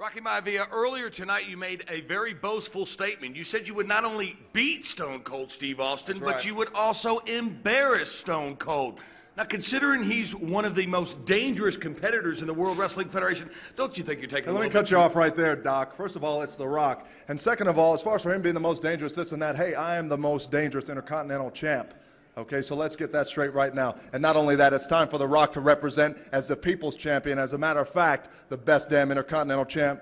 Rocky Maivia, earlier tonight you made a very boastful statement. You said you would not only beat Stone Cold Steve Austin, right. but you would also embarrass Stone Cold. Now, considering he's one of the most dangerous competitors in the World Wrestling Federation, don't you think you're taking a let me cut you off right there, Doc. First of all, it's The Rock. And second of all, as far as for him being the most dangerous, this and that, hey, I am the most dangerous Intercontinental Champ. Okay, so let's get that straight right now. And not only that, it's time for The Rock to represent as the People's Champion. As a matter of fact, the best damn Intercontinental Champ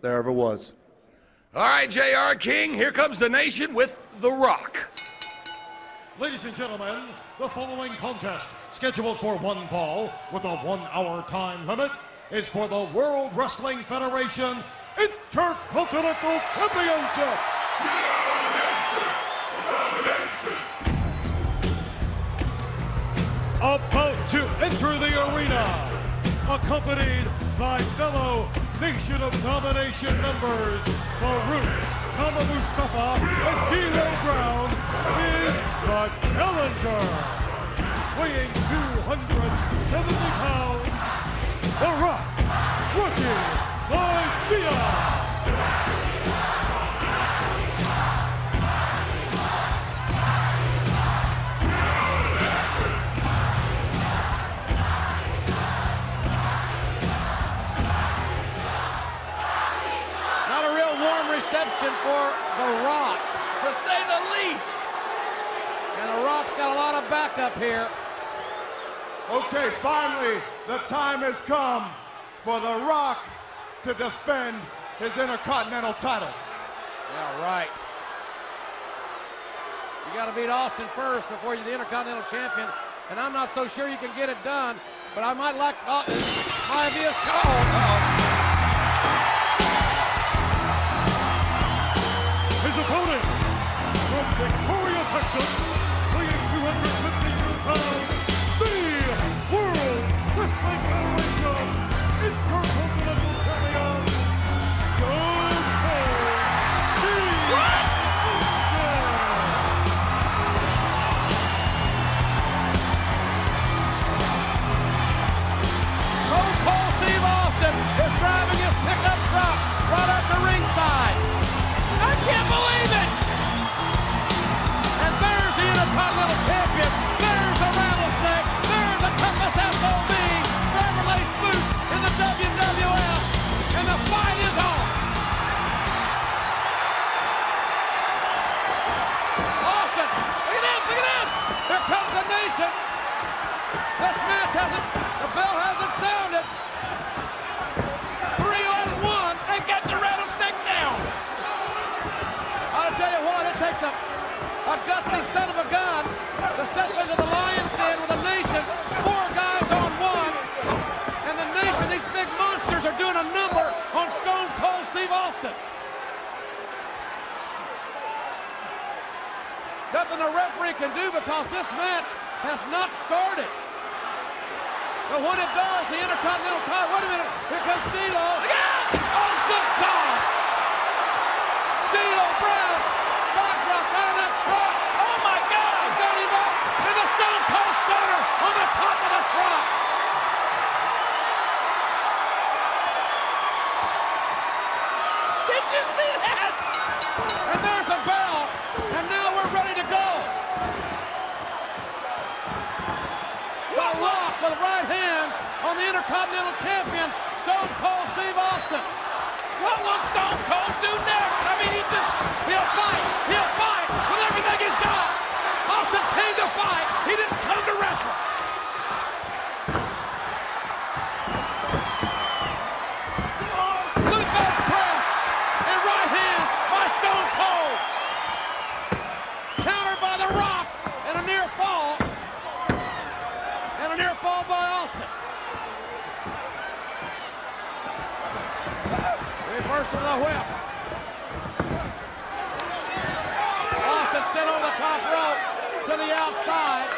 there ever was. All right, JR King, here comes the nation with The Rock. Ladies and gentlemen, the following contest, scheduled for one fall with a one hour time limit, is for the World Wrestling Federation Intercontinental Championship. About to enter the arena, accompanied by fellow Nation of Domination members, Farouk, Kama Mustafa, and D'Lo Brown, is the challenger. Weighing 270 pounds, The Rock, Rocky Maivia. The Rock, to say the least. And The Rock's got a lot of backup here. Okay, finally, the time has come for The Rock to defend his Intercontinental title. Yeah, right. You got to beat Austin first before you're the Intercontinental Champion. And I'm not so sure you can get it done, but I might like uh, Maivia's call. His Victoria, Hasn't, the bell hasn't sounded. Three on one. They got the rattlesnake down. I'll tell you what, it takes a, a gutsy son of a gun to step into the lion's den with a nation, four guys on one. And the nation, these big monsters are doing a number on Stone Cold Steve Austin. Nothing the referee can do because this match has not started. But when it does, the Intercontinental title. Wait a minute. Here comes D'Lo. Oh, good God! D'Lo Brown. Backdrop out of that truck. Oh my God! He's got him up. And the Stone Cold Stunner on the top of the truck. Did you see that? And there's a bell. And now we're ready to go. The Rock with right hands on the Intercontinental Champion, Stone Cold Steve Austin. What will Stone Cold do next? I mean, Reversal of the whip. Austin sent over the top rope to the outside.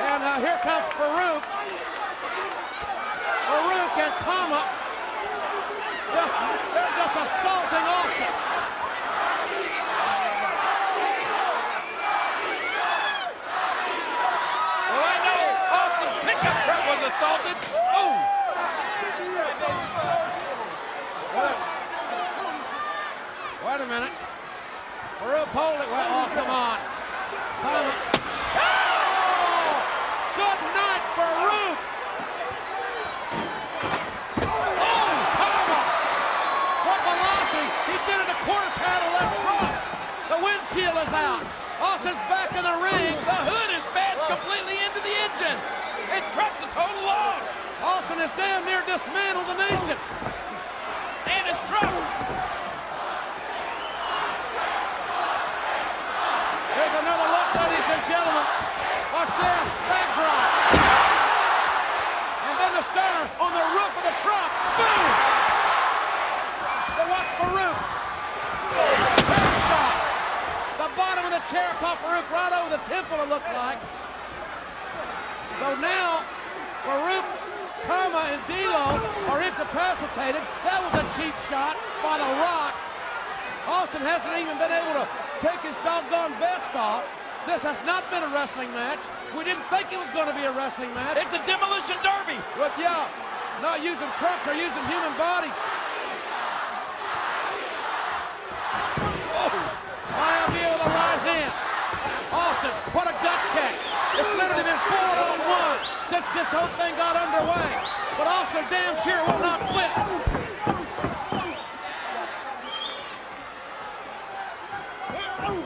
And uh, here comes. Farouk Wait a minute. We're up holding. Well, oh, come on. Come Oh! Good night oh, What. He did it quarter. The windshield is out. Austin's back in the ring. The hood is badged completely into the engine. It truck's a total loss. Austin has damn near dismantled the nation. And his truck. Temple, looked like. So now, Farouk, Kama, and D'Lo are incapacitated. That was a cheap shot by The Rock. Austin hasn't even been able to take his doggone vest off. This has not been a wrestling match. We didn't think it was going to be a wrestling match. It's a demolition derby. But yeah, not using trucks, they're using human bodies. Maivia with the right hand. Austin, what a gut check. It's literally been four on one since this whole thing got underway. But Austin damn sure will not quit.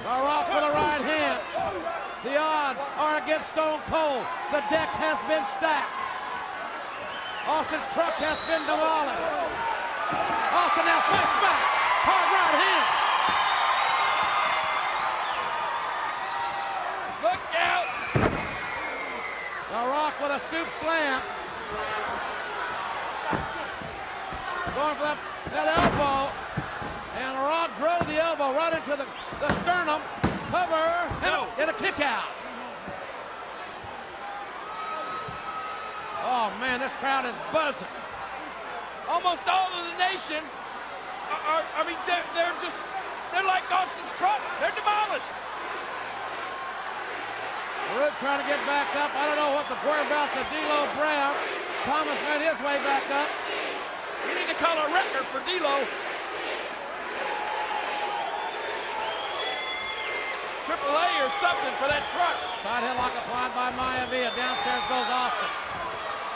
A Rock with a right hand. The odds are against Stone Cold. The deck has been stacked. Austin's truck has been demolished. Austin now fights back. Hard right hands. Rock with a scoop slam. Going for that, that elbow. And Rock drove the elbow right into the, the sternum. Cover. And, No. a, and a kick out. Oh, man, this crowd is buzzing. Almost all of the nation are, are I mean, they're, they're just, they're like Austin's truck. They're demolished. Root trying to get back up. I don't know what the whereabouts of D'Lo Brown. Thomas made his way back up. You need to call a record for D'Lo. Triple A or something for that truck. Side headlock applied by Maivia. Downstairs goes Austin.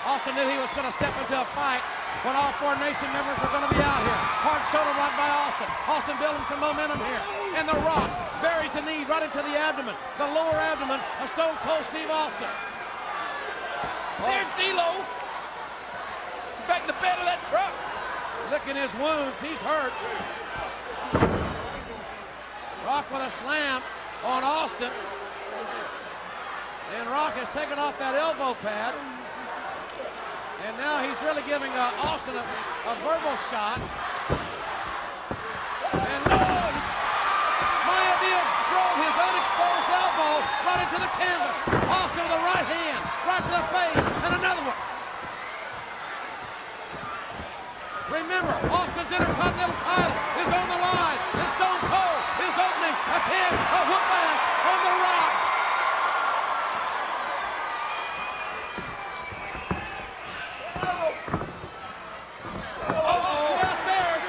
Austin knew he was going to step into a fight when all four nation members were going to be out here. Hard shoulder block by Austin. Austin building some momentum here. And The Rock buries the knee right into the abdomen, the lower abdomen of Stone Cold Steve Austin. There's D'Lo. Back in the bed of that truck. Licking his wounds. He's hurt. Rock with a slam on Austin. And Rock has taken off that elbow pad. And now he's really giving uh, Austin a, a verbal shot. And no! Maivia drove his unexposed elbow into the canvas. Austin with a right hand, right to the face, and another one. Remember, Austin's Intercontinental title is on the line. And Stone Cold is opening a can of whoop ass on the rock. Oh, oh, Austin downstairs.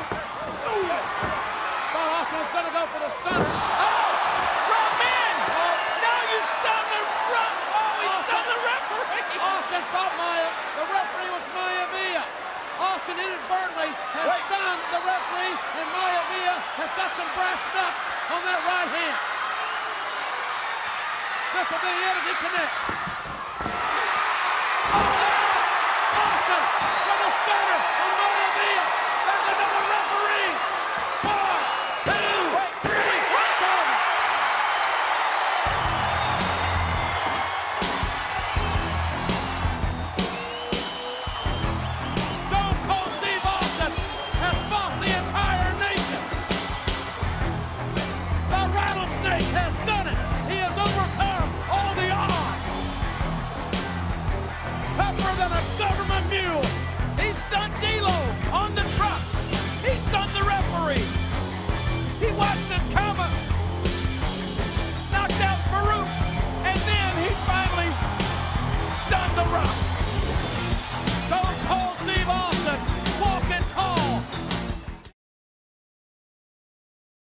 Thought Austin was going to go for the stunner. Wrong man. Oh. Now you stunned the ref. Oh, he Austin. stunned the referee. Austin thought Maya, the referee was Maivia. Austin inadvertently has Wait. stunned referee, and Maivia has got some brass knucks on that right hand. This will be it if he connects.